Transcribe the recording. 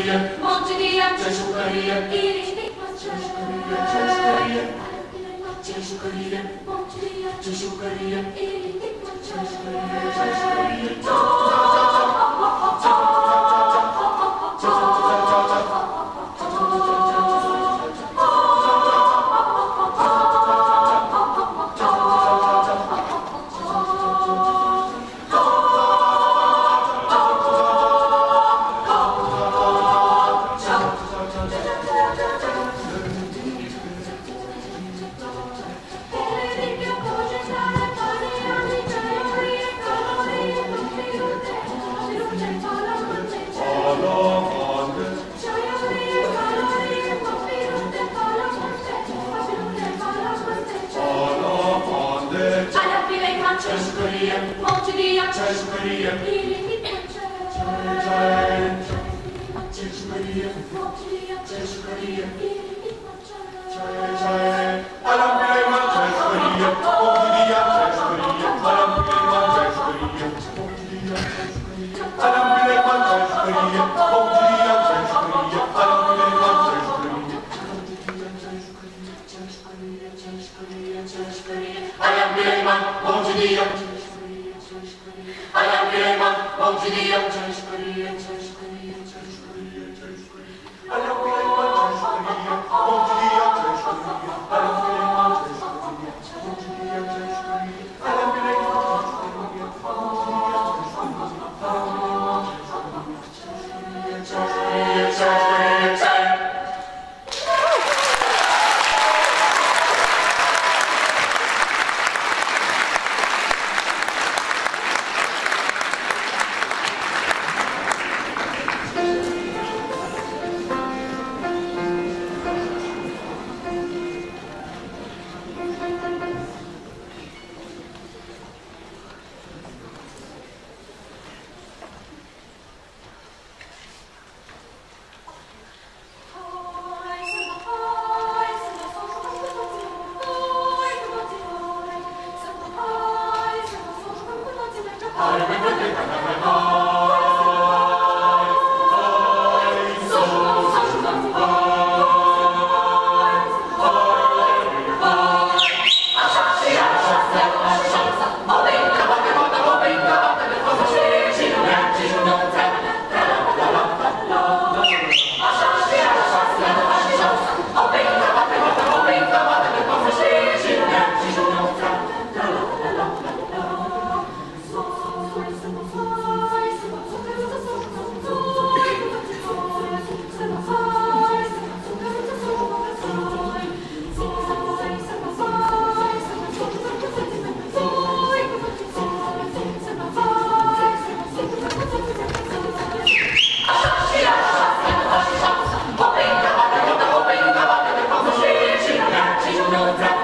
Monteria, Monteria, Çocuklarıya, iyileşmek Çocuklarıya, Çocuklarıya, Çocuklarıya, Monteria, Çocuklarıya, iyileşmek Çocuklarıya, Çocuklarıya, Çocuklarıya, Çeşmeliye, Malçıdiye, Çeşmeliye, İyilik Alam Alam Alam Monte Dio. Alla crema, Monte Hallelujah. Bye.